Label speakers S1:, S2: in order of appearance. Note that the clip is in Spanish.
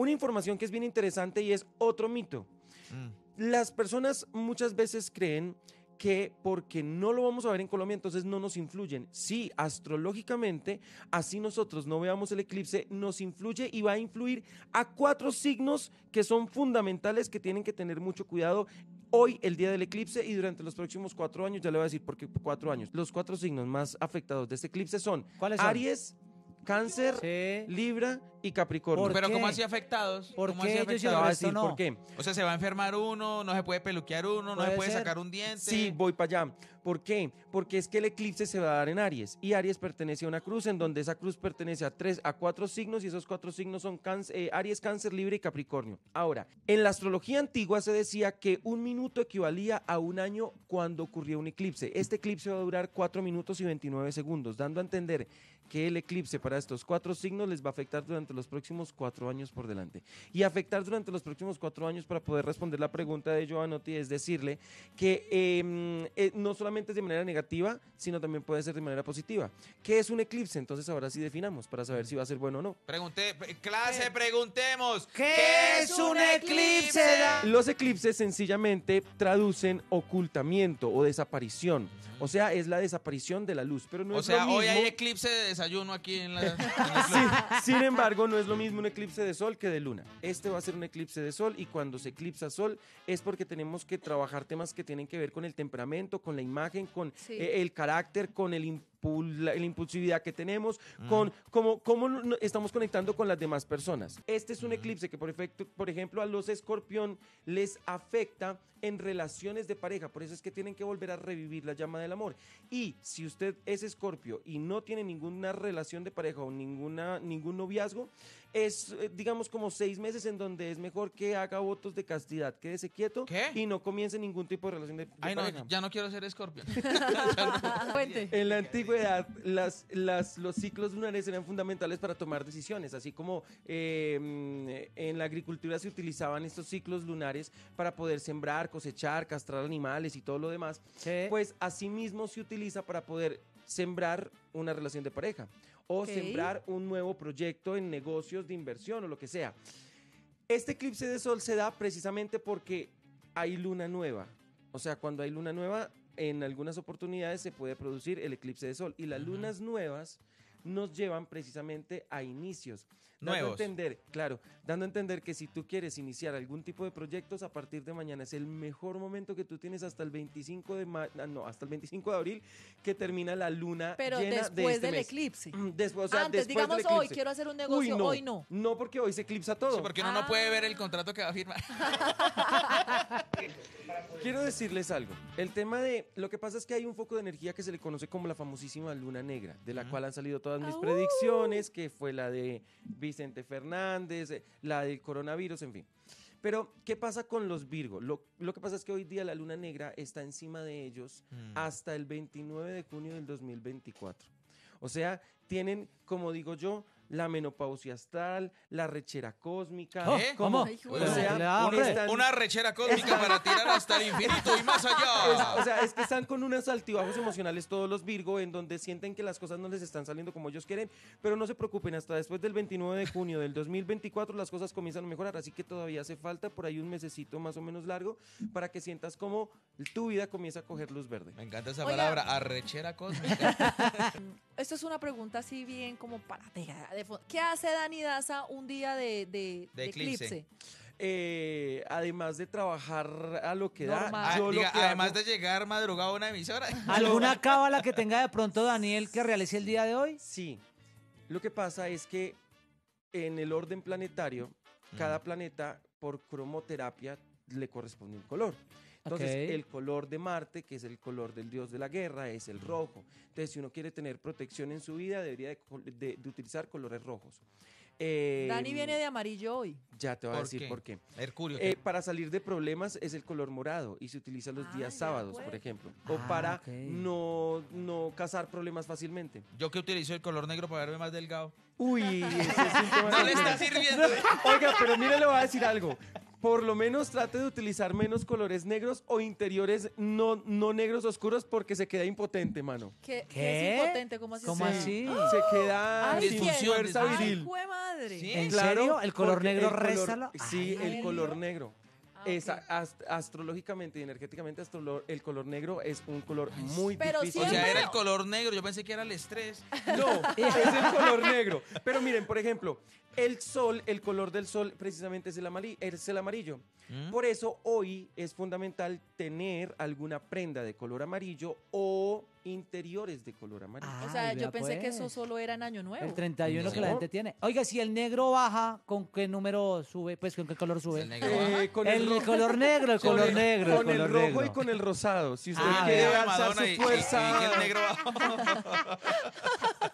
S1: una información que es bien interesante y es otro mito.
S2: Mm.
S1: Las personas muchas veces creen que porque no lo vamos a ver en Colombia, entonces no nos influyen. Sí, astrológicamente, así nosotros no veamos el eclipse, nos influye y va a influir a cuatro signos que son fundamentales, que tienen que tener mucho cuidado hoy, el día del eclipse, y durante los próximos cuatro años, ya le voy a decir por qué cuatro años. Los cuatro signos más afectados de este eclipse son
S3: ¿Cuáles son?
S1: Aries, Cáncer,
S3: Sí.
S1: Libra y Capricornio.
S3: ¿Por
S2: Pero
S3: qué?
S2: ¿cómo así afectados?
S3: ¿Por
S2: ¿Cómo
S3: qué
S2: así
S3: ellos y
S1: Te
S3: el
S1: voy a
S2: afectados?
S3: resto
S1: decir
S3: no?
S1: por qué.
S2: O sea, se va a enfermar uno, no se puede peluquear uno, no se
S3: Puede
S2: puede
S3: ser.
S2: sacar un diente.
S1: Sí, voy para allá. ¿Por qué? Porque es que el eclipse se va a dar en Aries y Aries pertenece a una cruz en donde esa cruz pertenece a tres, a cuatro signos y esos cuatro signos son cáncer- eh, Aries, Cáncer, Libre y Capricornio. Ahora, en la astrología antigua se decía que un minuto equivalía a un año cuando ocurría un eclipse. Este eclipse va a durar cuatro minutos y 29 segundos, dando a entender que el eclipse para estos cuatro signos les va a afectar durante los próximos cuatro años por delante. Y afectar durante los próximos cuatro años para poder responder la pregunta de Giovanotti es decirle que eh, eh, no solamente es de manera negativa, sino también puede ser de manera positiva. ¿Qué es un eclipse? Entonces ahora sí definamos para saber si va a ser bueno o no.
S2: Pregunté, pre- clase, preguntemos.
S3: ¿Qué es un eclipse?
S1: Los eclipses sencillamente traducen ocultamiento o desaparición. O sea, es la desaparición de la luz, pero no
S2: O
S1: es
S2: sea,
S1: lo
S2: hoy hay eclipse de desayuno aquí en la... en la
S1: Sí, sin embargo, no es lo mismo un eclipse de sol que de luna. Este va a ser un eclipse de sol y cuando se eclipsa sol es porque tenemos que trabajar temas que tienen que ver con el temperamento, con la imagen, con
S4: Sí.
S1: eh, el carácter, con el la, la impulsividad que tenemos,
S2: Mm.
S1: con cómo, cómo no- estamos conectando con las demás personas. Este es un eclipse que, por, efecto, por ejemplo, a los escorpión les afecta en relaciones de pareja. Por eso es que tienen que volver a revivir la llama del amor. Y si usted es escorpio y no tiene ninguna relación de pareja o ninguna, ningún noviazgo, es, eh, digamos, como seis meses en donde es mejor que haga votos de castidad, quédese quieto
S2: ¿Qué?
S1: y no comience ningún tipo de relación de, de
S2: Ay, no,
S1: pareja.
S2: ya no quiero ser escorpión.
S4: Cuente.
S1: En la antigüedad, las, las- los ciclos lunares eran fundamentales para tomar decisiones, así como eh, en la agricultura se utilizaban estos ciclos lunares para poder sembrar, cosechar, castrar animales y todo lo demás.
S3: Sí.
S1: Pues asimismo se utiliza para poder sembrar una relación de pareja o
S4: Ok.
S1: sembrar un nuevo proyecto en negocios de inversión o lo que sea. Este eclipse de sol se da precisamente porque hay luna nueva. O sea, cuando hay luna nueva, en algunas oportunidades se puede producir el eclipse de sol. Y las lunas nuevas nos llevan precisamente a inicios. Dando
S2: Nuevos.
S1: a entender, claro, dando a entender que si tú quieres iniciar algún tipo de proyectos a partir de mañana es el mejor momento que tú tienes hasta el 25 de ma- ah, no, hasta el 25 de abril que termina la luna
S4: Pero
S1: llena de
S4: después
S1: este
S4: del
S1: mes.
S4: eclipse.
S1: Después, o sea,
S4: Antes,
S1: después del
S4: digamos hoy,
S1: eclipse.
S4: quiero hacer un
S1: Uy,
S4: negocio,
S1: no.
S4: hoy no.
S1: No, porque hoy se eclipsa todo.
S2: Sí, porque uno no puede ver el contrato que va a firmar.
S1: Quiero decirles algo. El tema de. Lo que pasa es que hay un foco de energía que se le conoce como la famosísima luna negra, de la cual han salido todas mis
S4: ¡Au!
S1: predicciones, que fue la de Vicente Fernández, eh, la del coronavirus, en fin. Pero, ¿qué pasa con los Virgo? Lo, lo que pasa es que hoy día la luna negra está encima de ellos
S2: Mm.
S1: hasta el 29 de junio del 2024. O sea, tienen, como digo yo, la menopausia astral, la rechera cósmica.
S2: ¿Qué?
S3: ¿Cómo?
S4: Ay,
S1: O sea,
S3: hambre.
S1: están-
S2: Una rechera cósmica para tirar hasta el infinito y más
S1: Es-
S2: allá.
S1: o sea, es que están con unos altibajos emocionales todos los Virgo, en donde sienten que las cosas no les están saliendo como ellos quieren, pero no se preocupen, hasta después del 29 de junio del 2024 las cosas comienzan a mejorar, así que todavía hace falta por ahí un mesecito más o menos largo para que sientas como tu vida comienza a coger luz verde.
S2: Me encanta esa palabra, arrechera cósmica.
S4: Esto es una pregunta así bien como para pegar de fondo. ¿Qué hace Dani Daza un día de, de-
S2: De
S4: de
S2: eclipse.
S4: eclipse?
S1: Eh, además de trabajar a lo que da,
S4: Normal.
S2: Ah,
S1: yo lo
S2: diga,
S1: que
S2: además
S1: hago-
S2: de llegar madrugado a una emisora.
S3: ¿Alguna cábala que tenga de pronto Daniel que realice el día de hoy?
S1: Sí, lo que pasa es que en el orden planetario, cada
S2: Mm.
S1: planeta por cromoterapia le corresponde un color. Entonces, el color de Marte, que es el color del dios de la guerra, es el rojo. Entonces, si uno quiere tener protección en su vida, debería de, col- de- de utilizar colores rojos. Eh,
S4: Dani viene de amarillo hoy.
S1: Ya te voy a
S2: ¿Por
S1: decir
S2: qué?
S1: por qué.
S2: Mercurio.
S1: Eh, para salir de problemas es el color morado y se utiliza los
S4: Ah,
S1: días
S4: ya,
S1: sábados, por ejemplo. O
S3: Ah,
S1: para no, no causar problemas fácilmente.
S2: Yo que utilizo el color negro para verme más delgado.
S1: Uy, ese es un tema
S2: No le está sirviendo.
S1: Oiga, pero mire, le voy a decir algo. Por lo menos trate de utilizar menos colores negros o interiores no, no negros oscuros porque se queda impotente, mano.
S4: ¿Qué, qué
S3: ¿Qué?
S4: es impotente? ¿Cómo así?
S3: ¿Cómo
S4: Sí.
S3: así?
S1: Se queda
S4: Ay,
S1: sin
S2: disfunción,
S1: fuerza viril.
S4: Ay, jue madre.
S2: Sí.
S3: ¿En
S1: Claro,
S3: serio? ¿El color negro
S1: el color-
S3: resta la-
S1: Sí,
S3: Ay,
S1: el color negro.
S4: Ah,
S1: ast- astrológicamente y energéticamente el color negro es un color muy
S4: Pero
S1: difícil.
S2: O sea, era el color negro. Yo pensé que era el estrés.
S1: No, es el color negro. Pero miren, por ejemplo, el sol, el color del sol precisamente es el, amari- es el amarillo.
S2: ¿Mm?
S1: Por eso hoy es fundamental tener alguna prenda de color amarillo o interiores de color amarillo.
S4: O sea, yo pensé que
S3: pues.
S4: eso solo era en Año Nuevo.
S3: El 31 que la
S1: No.
S3: gente tiene. Oiga, si el negro baja, ¿con qué número sube? Pues, ¿con qué color sube?
S2: El negro
S1: Eh,
S2: baja.
S1: con
S3: el
S1: rojo-
S3: color negro, el
S1: con
S3: color
S1: el-
S3: negro,
S1: Con
S3: el
S1: el
S3: color
S1: rojo
S3: negro.
S1: y con el rosado. Si usted
S3: Ah,
S1: quiere alzar
S2: y-
S1: su
S2: y- y
S1: fuerza.
S2: que el negro baja.